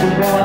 Boy.